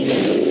Chile.